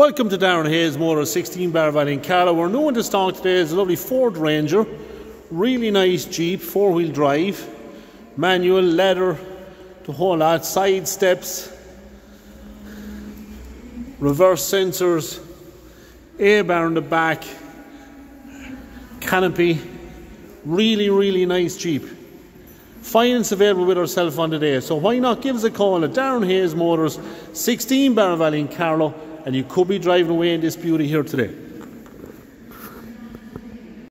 Welcome to Darren Hayes Motor 16 Barrow Valley in Carlow. We're new into stock today is a lovely Ford Ranger. Really nice Jeep, four wheel drive, manual, leather, the whole lot, side steps, reverse sensors, air bar in the back, canopy. Really, really nice Jeep. Finance available with ourselves on today. So why not give us a call at Darren Hayes Motors, 16 Barrow Valley in Carlow, and you could be driving away in this beauty here today.